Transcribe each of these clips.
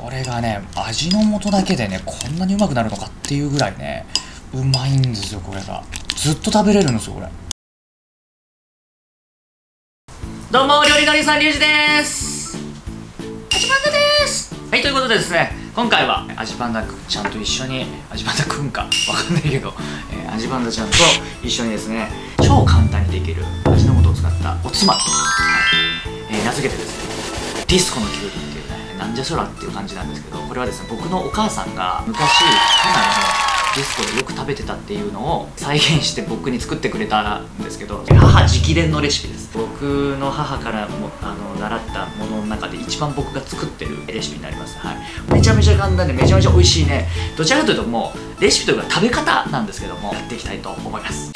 これがね味の素だけでねこんなにうまくなるのかっていうぐらいねうまいんですよこれが。ずっと食べれるんですよこれ。どうも料理のりさんりゅうじです。味パンダです。はいということでですね今回は味パンダちゃんと一緒に味パンダくんかわかんないけど、えー、味パンダちゃんと一緒にですね超簡単にできる味の素を使ったおつまみ、はい。えー、名付けてですねディスコのきゅうりっていうねなんじゃそらっていう感じなんですけどこれはですね僕のお母さんが昔かなりのディスコでよく食べてたっていうのを再現して僕に作ってくれたんですけど母直伝のレシピです僕の母からもあの習ったものの中で一番僕が作ってるレシピになります、はい、めちゃめちゃ簡単でめちゃめちゃ美味しいねどちらかというともうレシピというか食べ方なんですけどもやっていきたいと思います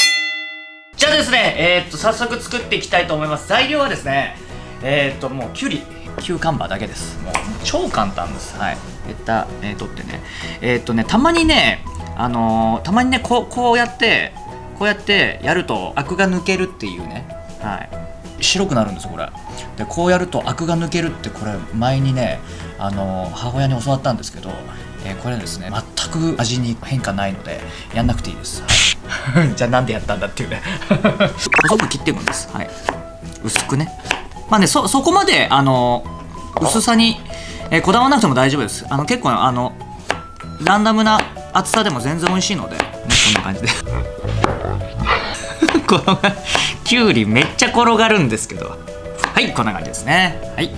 じゃあですねえー、っと早速作っていきたいと思います材料はですねえー、っともうきゅうりキューカンバーだけです。もう超簡単です。はい。ヘタ、えー、取ってね。えー、っとねたまにねあのー、たまにねこうこうやってこうやってやるとアクが抜けるっていうね。はい。白くなるんですこれ。でこうやるとアクが抜けるってこれ前にねあのー、母親に教わったんですけど、え、これですね全く味に変化ないのでやんなくていいです、はい、じゃあなんでやったんだっていうね。細く切っていくんです。はい。薄くね。まあねそそこまであの薄さに、えこだわらなくても大丈夫です。あの結構あのランダムな厚さでも全然美味しいので、ね、こんな感じで。このきゅうりめっちゃ転がるんですけど。はいこんな感じですね。はい。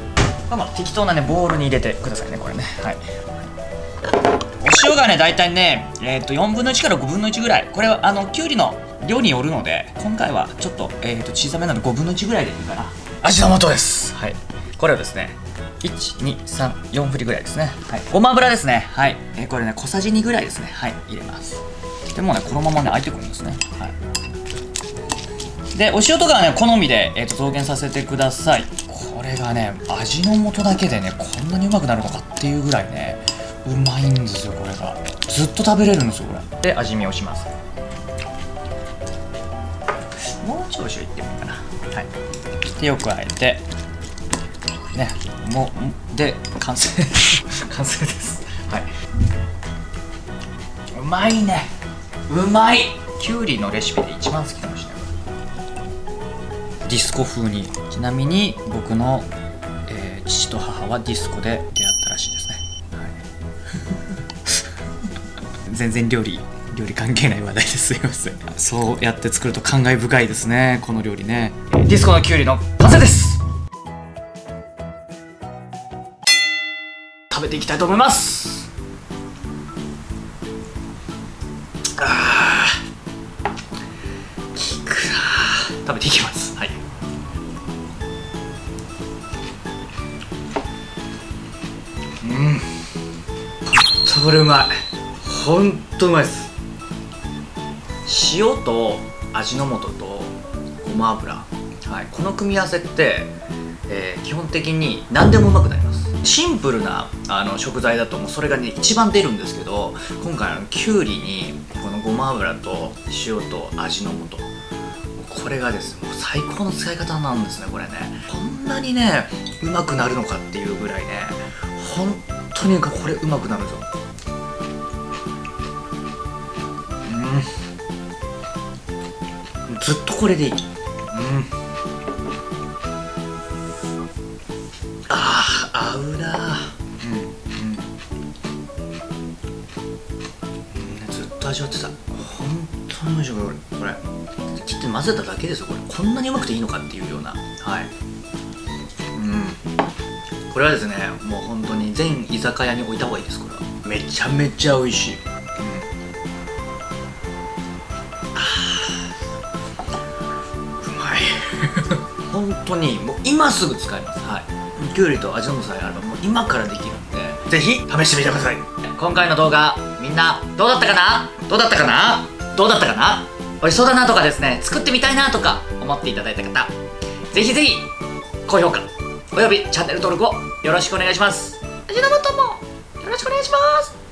まあ適当なねボウルに入れてくださいねこれね。はい。お塩がね大体ねえっ、と4分の1から5分の1ぐらい。これはあのきゅうりの量によるので今回はちょっと,、えー、と小さめなので5分の1ぐらいでいいかな。味の素です。はい。これをですね1234振りぐらいですね、はい、ごま油ですね。はい、えー、これね小さじ2ぐらいですね。はい。入れます。でもねこのままね開いてくるんですね。はい。でお塩とかはね好みで、えーと、増減させてください。これがね味の素だけでねこんなにうまくなるのかっていうぐらいねうまいんですよこれが。ずっと食べれるんですよこれ。で味見をしますもうちょいってもいいかな。はい。でよくあえてねもうで完成。完成です。はい。うまいね。うまい。きゅうりのレシピで一番好きかもしれない。ディスコ風に。ちなみに僕の、えー、父と母はディスコで出会ったらしいですね、はい、全然料理料理関係ない話題ですいません。そうやって作ると感慨深いですねこの料理ね。ディスコのきゅうりの完成です。食べていきたいと思います。あきくら食べていきます。はい。うん。これうまい。ほんとうまいです塩と味の素とごま油、はい、この組み合わせって、えー、基本的に何でもうまくなります。シンプルなあの食材だともうそれがね一番出るんですけど今回のきゅうりにこのごま油と塩と味の素。これがですねもう最高の使い方なんですねこれね。こんなにねうまくなるのかっていうぐらいね本当にこれうまくなるぞとこれでいい。うん。合うな。うんうん。ずっと味わってた。本当に美味しいこれ。これ。切って混ぜただけですよこれこんなにうまくていいのかっていうような。はい。うん。これはですねもう本当に全居酒屋に置いた方がいいですこれは。めちゃめちゃ美味しい本当にもう今すぐ使えます。はい。きゅうりと味の素さえあればもう今からできるんでぜひ試してみてください。今回の動画みんなどうだったかな？どうだったかな？どうだったかな？美味しそうだなとかですね作ってみたいなとか思っていただいた方ぜひぜひ高評価およびチャンネル登録をよろしくお願いします。味の素もよろしくお願いします